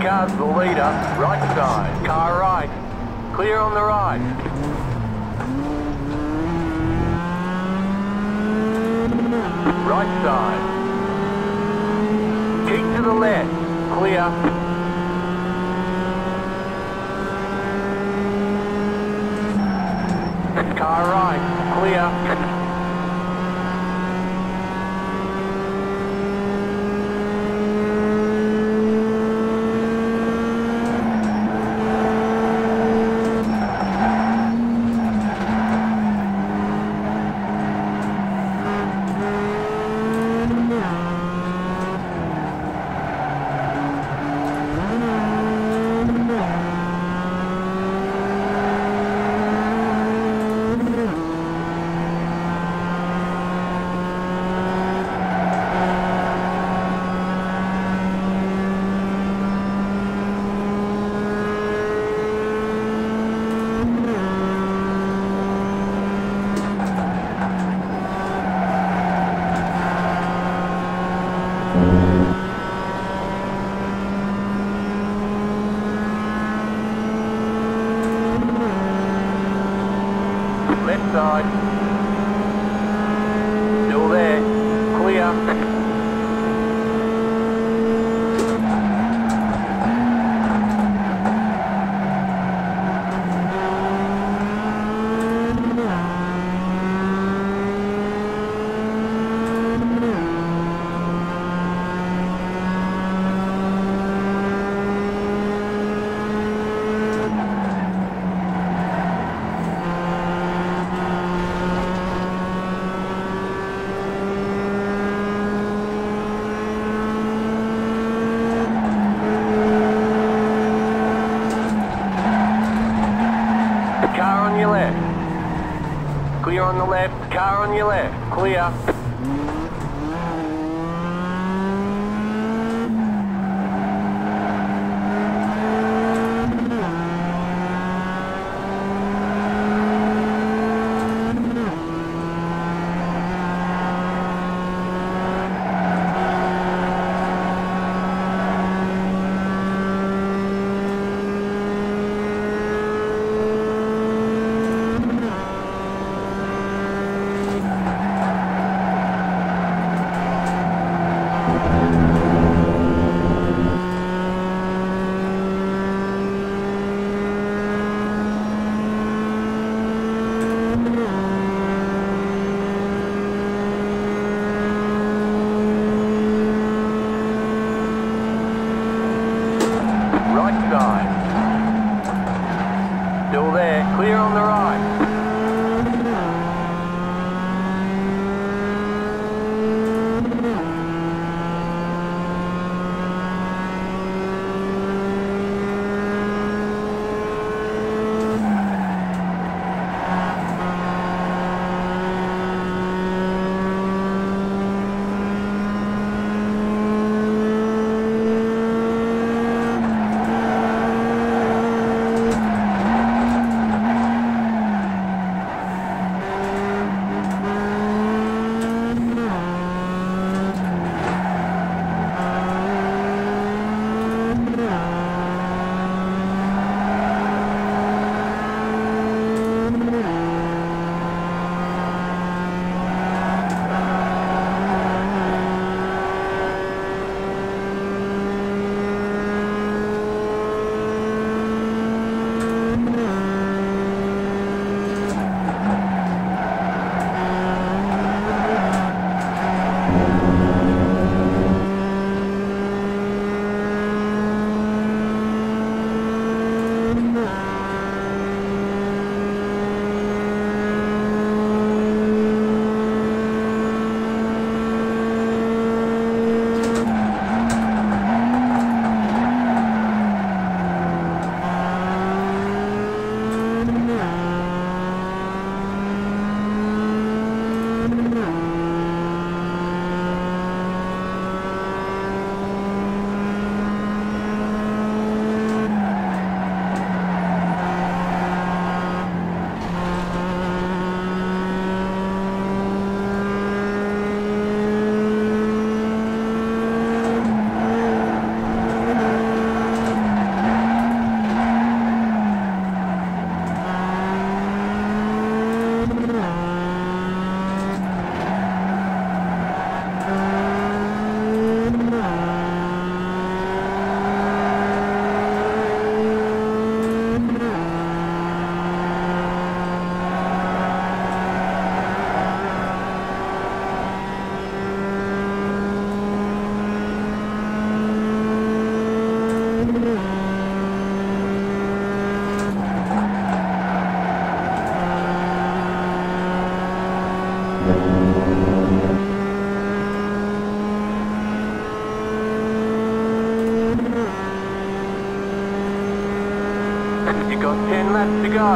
Car's the leader. Right side. Car right. Clear on the right. Right side. Kick to the left. Clear. Car right. Clear. Car on your left, clear.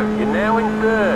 You're now in third.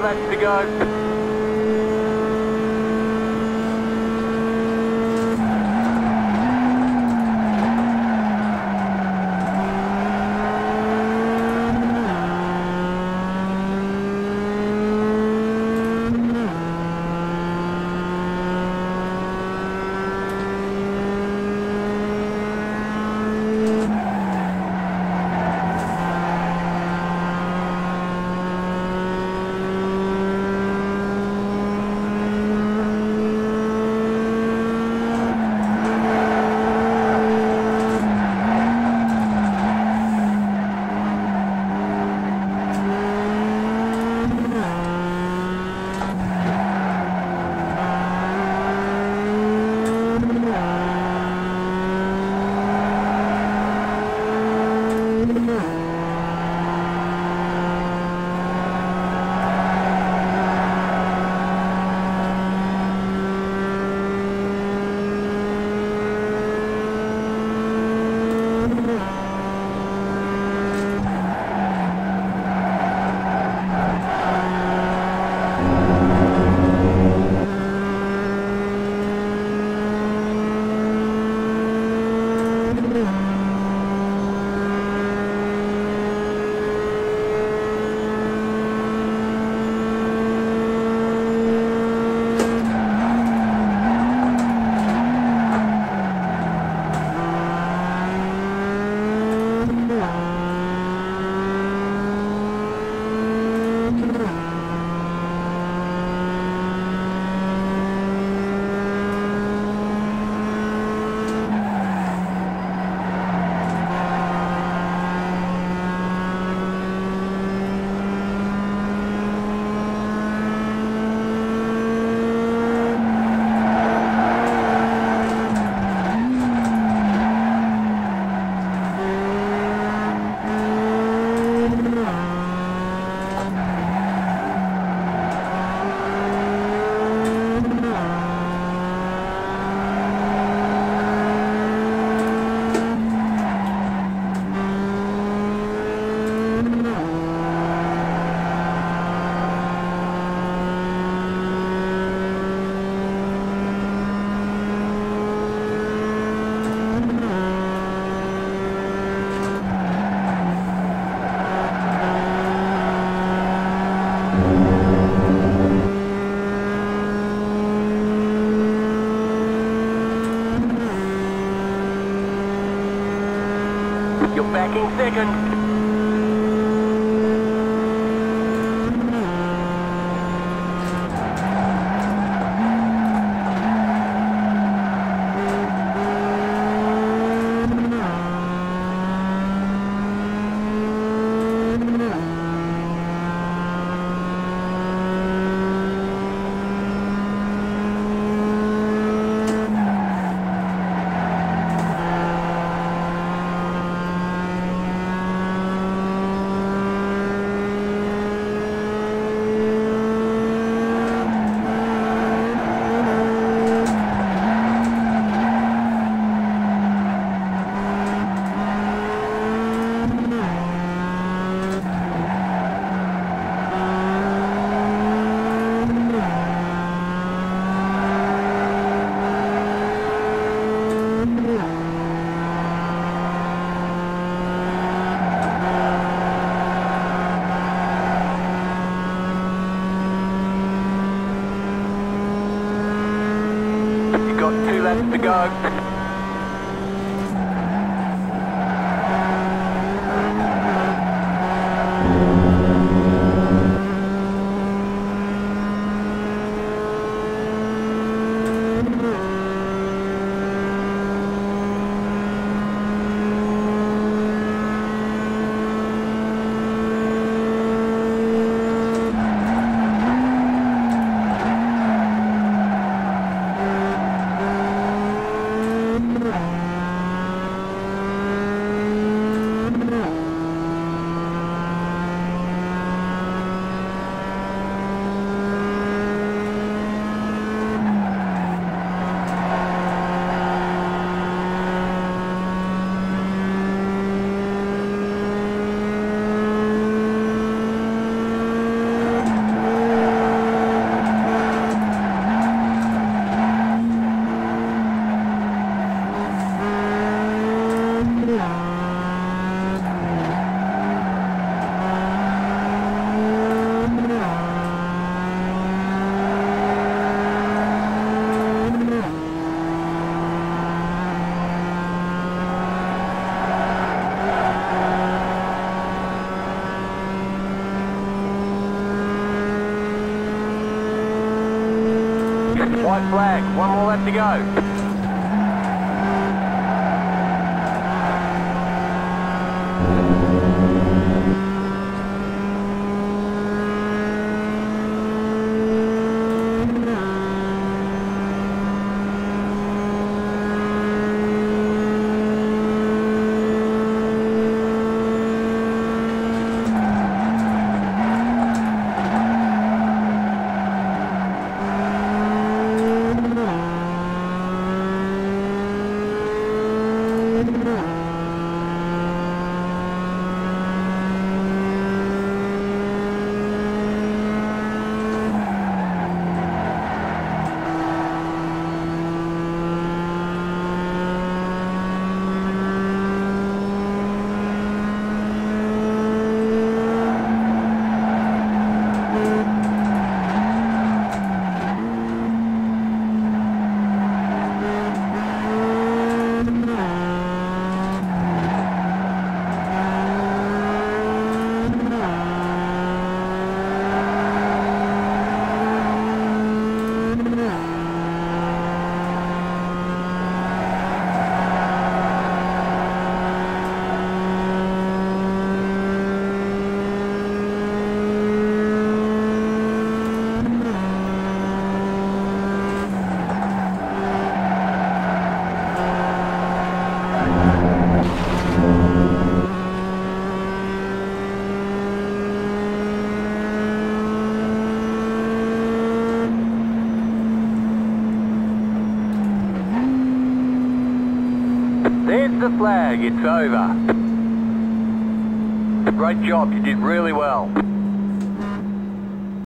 Got five back two laps to go. White flag, one more left to go. There's the flag, it's over. Great job, you did really well.